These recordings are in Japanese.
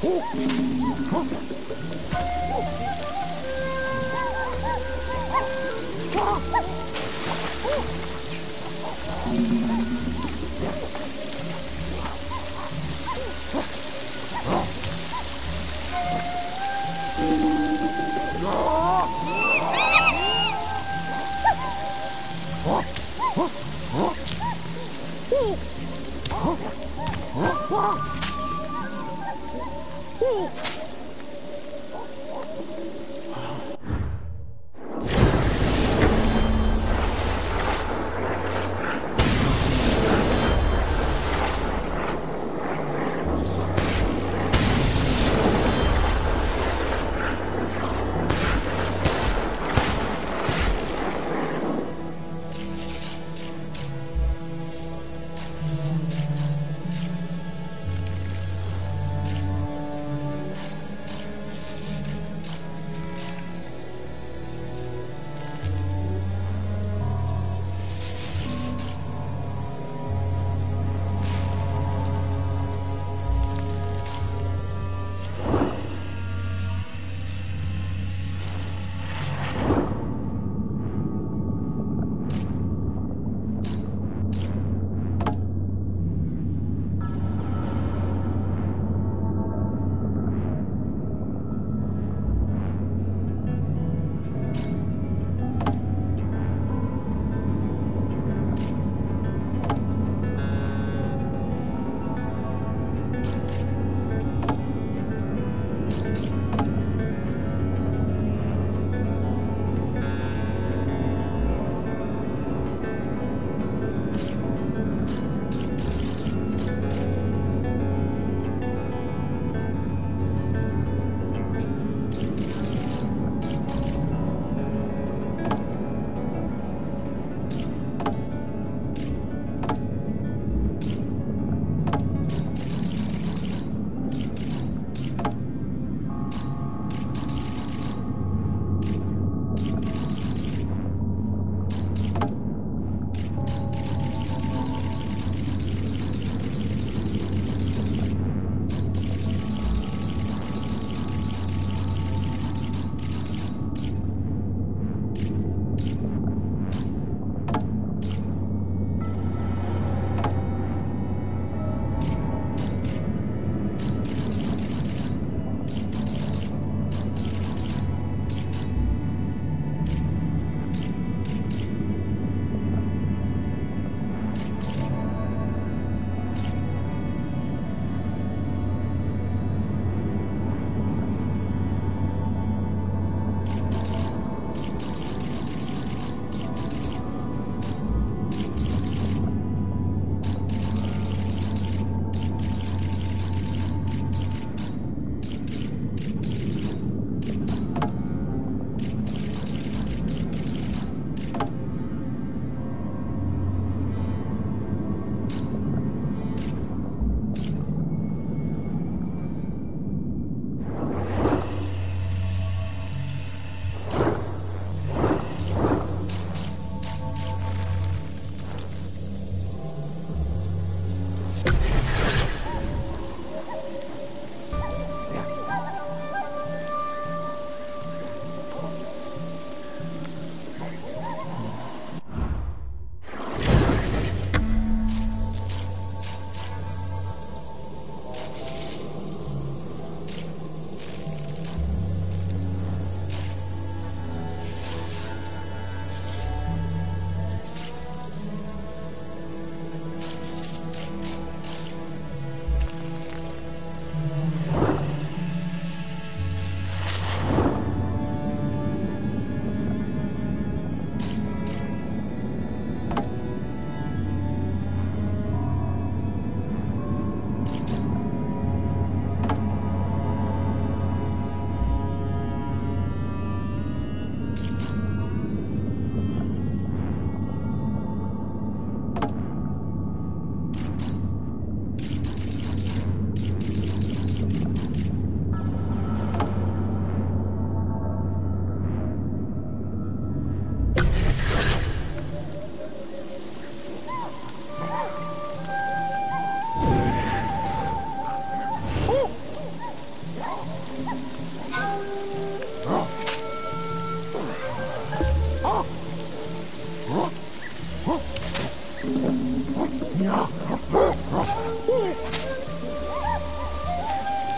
Oh! Ooh.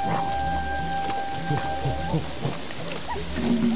Oh, oh, oh.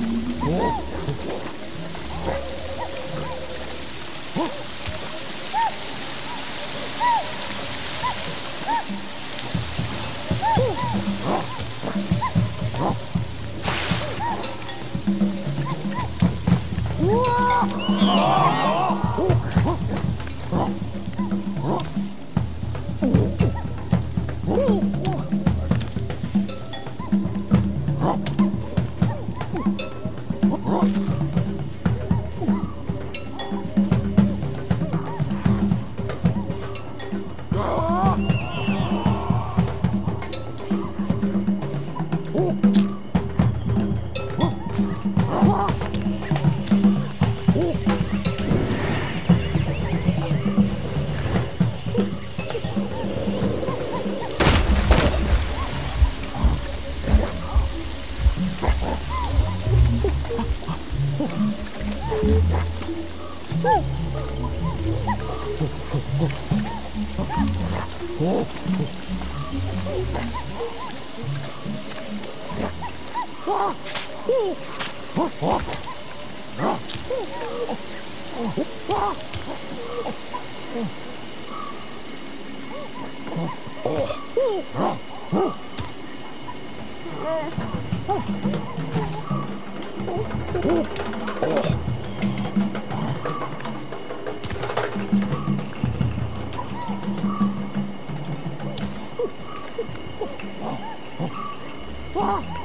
Oh!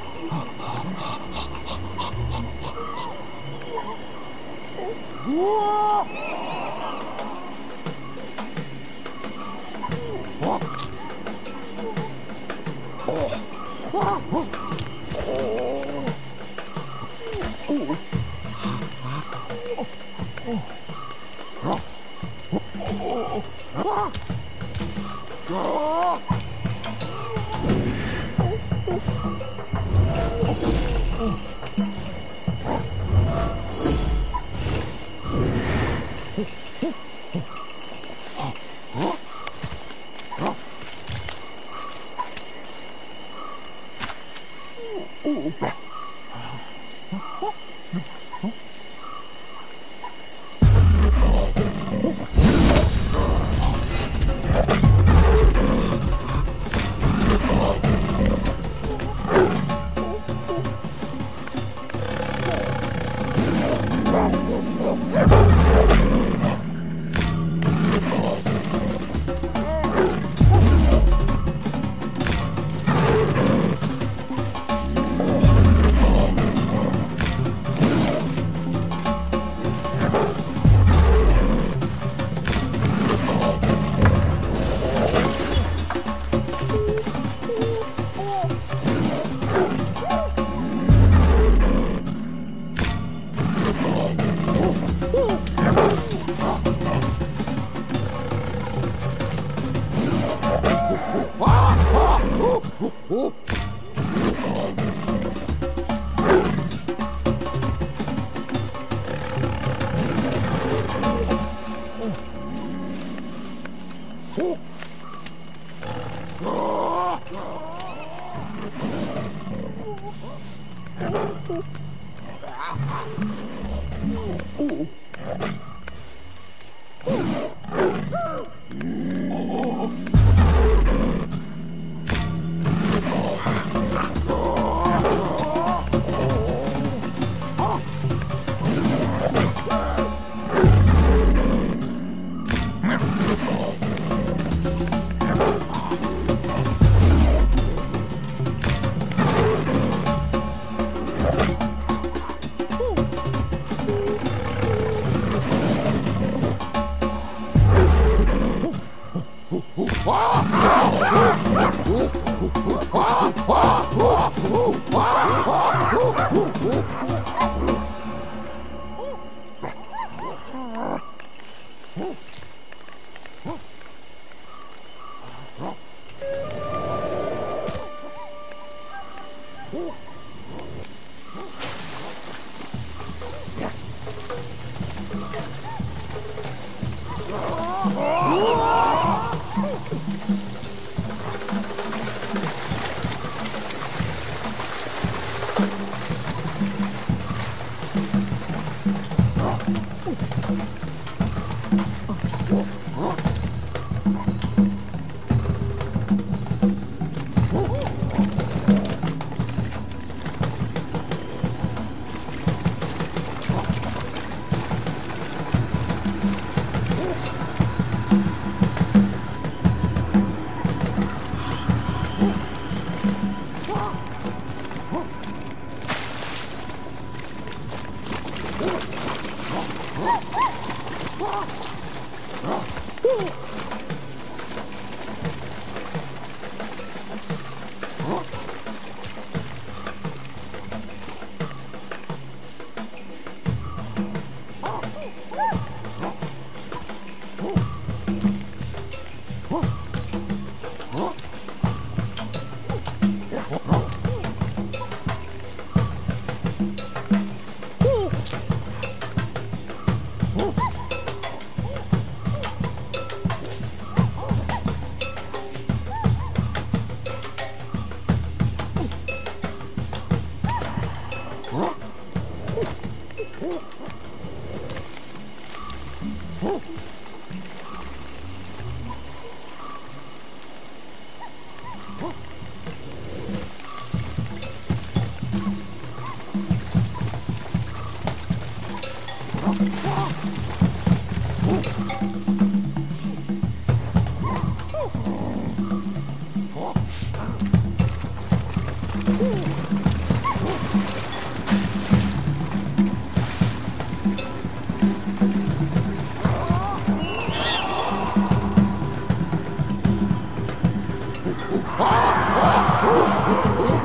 Ooh.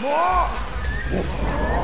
もう。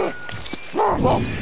Oh!